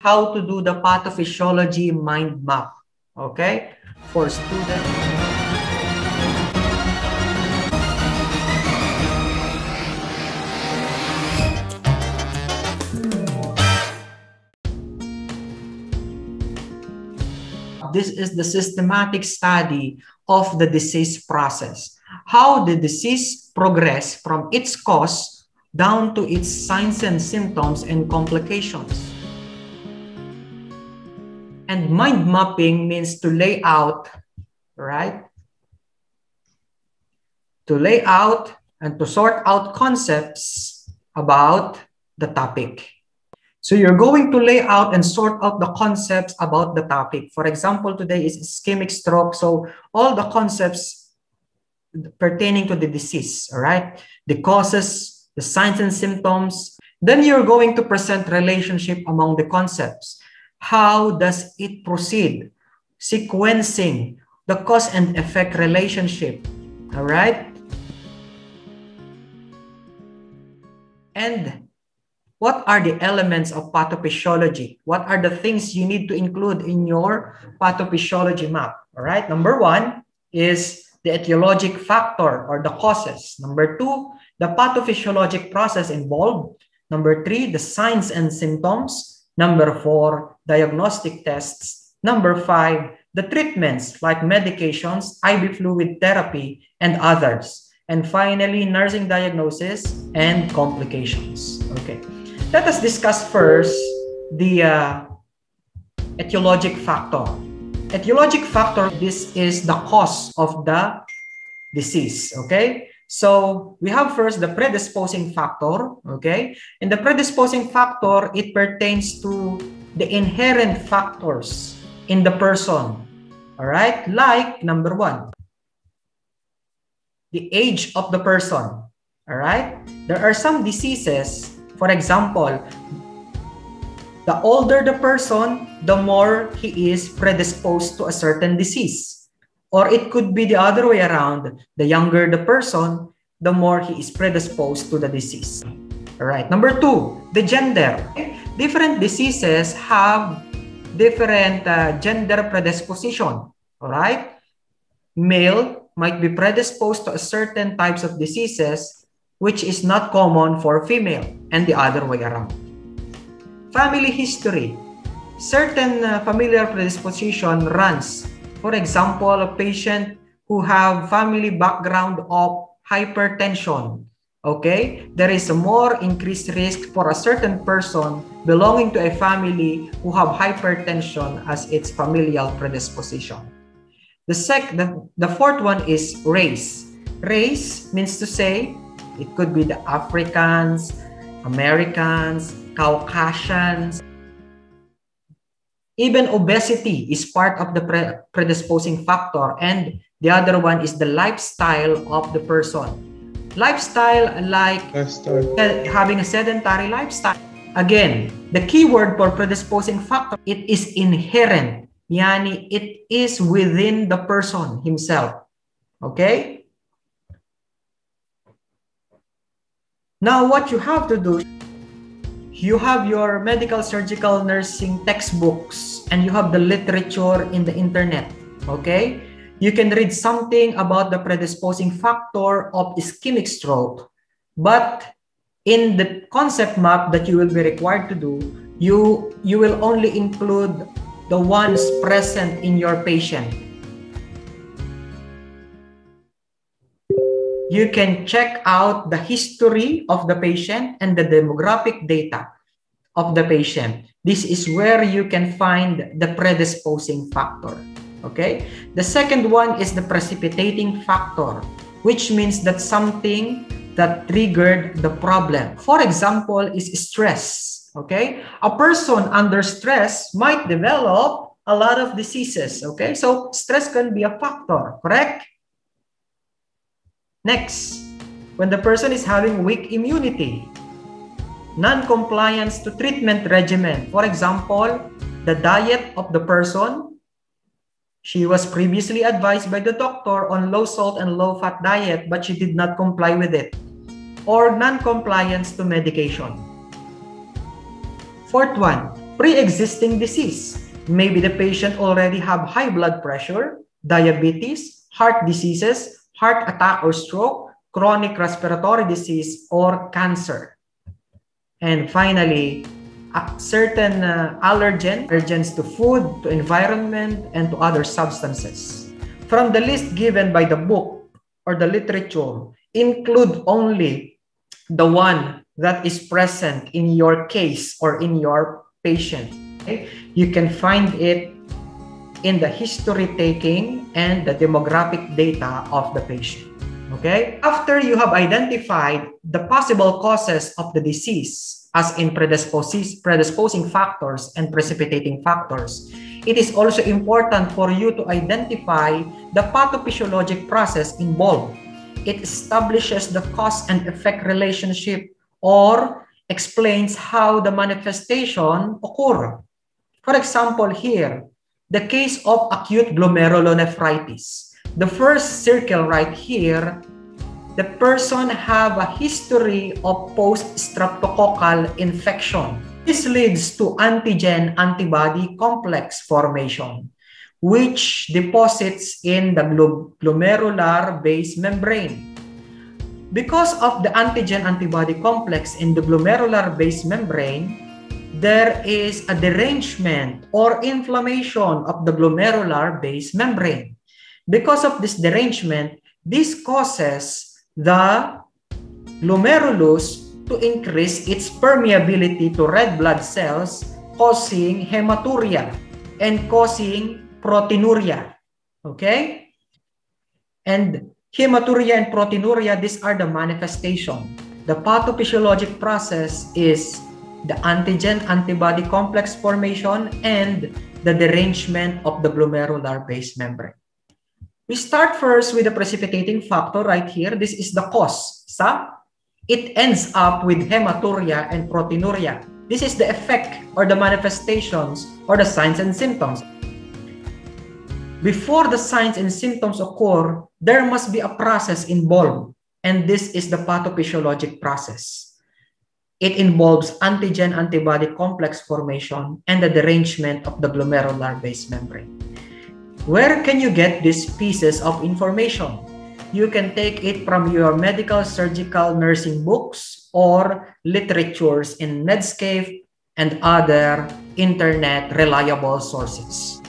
how to do the pathophysiology mind map. Okay? For students. This is the systematic study of the disease process. How the disease progress from its cause down to its signs and symptoms and complications. And mind mapping means to lay out, right? To lay out and to sort out concepts about the topic. So you're going to lay out and sort out the concepts about the topic. For example, today is ischemic stroke. So all the concepts pertaining to the disease, all right? The causes, the signs and symptoms. Then you're going to present relationship among the concepts. How does it proceed? Sequencing the cause and effect relationship, all right? And what are the elements of pathophysiology? What are the things you need to include in your pathophysiology map? All right. Number one is the etiologic factor or the causes. Number two, the pathophysiologic process involved. Number three, the signs and symptoms. Number four, diagnostic tests. Number five, the treatments like medications, IV fluid therapy, and others. And finally, nursing diagnosis and complications. Okay. Let us discuss first the uh, etiologic factor. Etiologic factor, this is the cause of the disease, okay? So we have first the predisposing factor, okay? And the predisposing factor, it pertains to the inherent factors in the person, all right? Like number one, the age of the person, all right? There are some diseases for example, the older the person, the more he is predisposed to a certain disease. Or it could be the other way around. The younger the person, the more he is predisposed to the disease. All right. Number two, the gender. Different diseases have different uh, gender predisposition. All right. Male might be predisposed to certain types of diseases which is not common for female and the other way around. Family history. Certain uh, familial predisposition runs. For example, a patient who have family background of hypertension. Okay, there is a more increased risk for a certain person belonging to a family who have hypertension as its familial predisposition. The sec the, the fourth one is race. Race means to say it could be the Africans, Americans, Caucasians. Even obesity is part of the pre predisposing factor. And the other one is the lifestyle of the person. Lifestyle like lifestyle. having a sedentary lifestyle. Again, the key word for predisposing factor, it is inherent. Yani, it is within the person himself. Okay? Now, what you have to do, you have your medical surgical nursing textbooks and you have the literature in the internet. Okay? You can read something about the predisposing factor of ischemic stroke, but in the concept map that you will be required to do, you, you will only include the ones present in your patient you can check out the history of the patient and the demographic data of the patient. This is where you can find the predisposing factor. Okay. The second one is the precipitating factor, which means that something that triggered the problem. For example, is stress. Okay. A person under stress might develop a lot of diseases. Okay. So stress can be a factor, correct? Next, when the person is having weak immunity, non-compliance to treatment regimen. For example, the diet of the person, she was previously advised by the doctor on low salt and low fat diet, but she did not comply with it. Or non-compliance to medication. Fourth one, pre-existing disease. Maybe the patient already have high blood pressure, diabetes, heart diseases, heart attack or stroke, chronic respiratory disease, or cancer. And finally, certain uh, allergen, allergens to food, to environment, and to other substances. From the list given by the book or the literature, include only the one that is present in your case or in your patient. Okay? You can find it in the history taking and the demographic data of the patient. Okay? After you have identified the possible causes of the disease, as in predisposing factors and precipitating factors, it is also important for you to identify the pathophysiologic process involved. It establishes the cause and effect relationship or explains how the manifestation occur. For example, here, the case of acute glomerulonephritis. The first circle right here, the person have a history of post-streptococcal infection. This leads to antigen-antibody complex formation, which deposits in the glomerular base membrane. Because of the antigen-antibody complex in the glomerular base membrane, there is a derangement or inflammation of the glomerular base membrane. Because of this derangement, this causes the glomerulus to increase its permeability to red blood cells, causing hematuria and causing proteinuria. Okay? And hematuria and proteinuria, these are the manifestation. The pathophysiologic process is the antigen-antibody complex formation and the derangement of the glomerular base membrane. We start first with the precipitating factor right here. This is the cause. Sa? It ends up with hematuria and proteinuria. This is the effect or the manifestations or the signs and symptoms. Before the signs and symptoms occur, there must be a process involved, and this is the pathophysiologic process. It involves antigen-antibody complex formation and the derangement of the glomerular base membrane. Where can you get these pieces of information? You can take it from your medical surgical nursing books or literatures in Medscape and other internet reliable sources.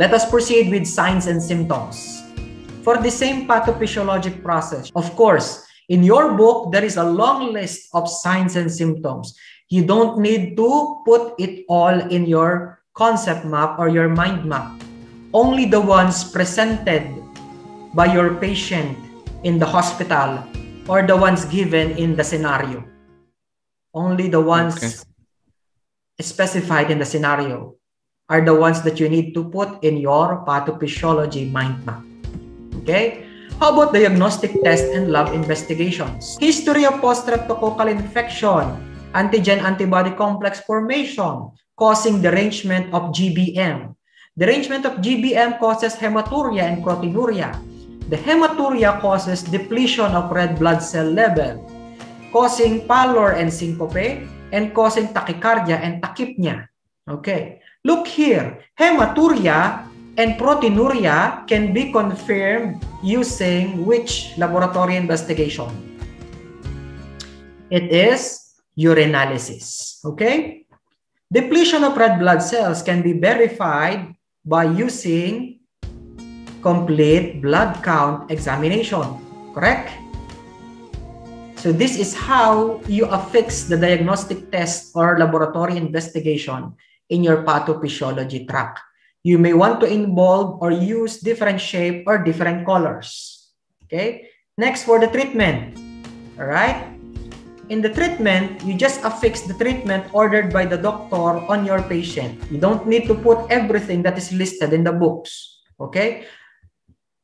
Let us proceed with signs and symptoms. For the same pathophysiologic process, of course, in your book, there is a long list of signs and symptoms. You don't need to put it all in your concept map or your mind map only the ones presented by your patient in the hospital or the ones given in the scenario. Only the ones okay. specified in the scenario are the ones that you need to put in your pathophysiology mind map. Okay? How about diagnostic test and lab investigations? History of post-streptococcal infection, antigen-antibody complex formation, causing derangement of GBM, Derangement of GBM causes hematuria and proteinuria. The hematuria causes depletion of red blood cell level, causing pallor and syncope, and causing tachycardia and tachypnea. Okay, look here. Hematuria and proteinuria can be confirmed using which laboratory investigation? It is urinalysis. Okay? Depletion of red blood cells can be verified by using complete blood count examination, correct? So this is how you affix the diagnostic test or laboratory investigation in your pathophysiology track. You may want to involve or use different shape or different colors. Okay? Next for the treatment. All right? in the treatment, you just affix the treatment ordered by the doctor on your patient. You don't need to put everything that is listed in the books. Okay?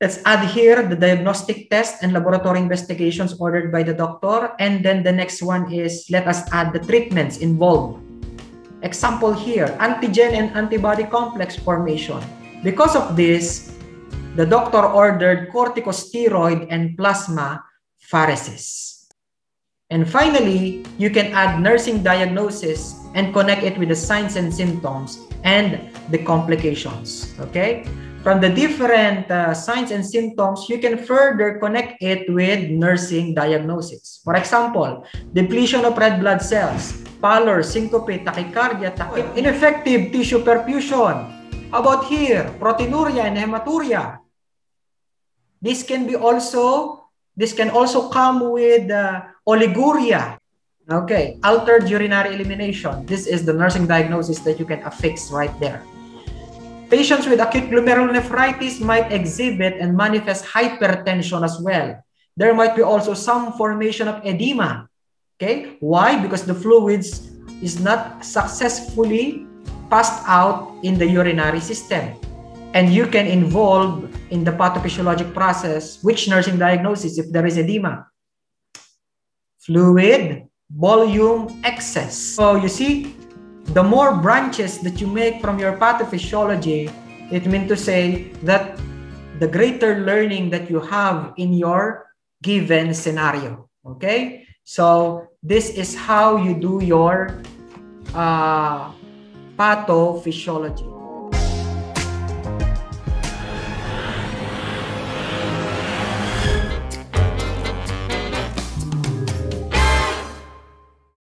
Let's add here the diagnostic test and laboratory investigations ordered by the doctor. And then the next one is let us add the treatments involved. Example here, antigen and antibody complex formation. Because of this, the doctor ordered corticosteroid and plasma pharesis. And finally, you can add nursing diagnosis and connect it with the signs and symptoms and the complications. Okay? From the different uh, signs and symptoms, you can further connect it with nursing diagnosis. For example, depletion of red blood cells, pallor, syncope, tachycardia, tachy ineffective tissue perfusion. About here? Proteinuria and hematuria. This can be also, this can also come with uh, oliguria. Okay, altered urinary elimination. This is the nursing diagnosis that you can affix right there. Patients with acute glomerulonephritis might exhibit and manifest hypertension as well. There might be also some formation of edema. Okay, why? Because the fluids is not successfully passed out in the urinary system. And you can involve in the pathophysiologic process which nursing diagnosis if there is edema. Fluid, volume, excess. So you see, the more branches that you make from your pathophysiology, it means to say that the greater learning that you have in your given scenario. Okay? So this is how you do your uh, pathophysiology.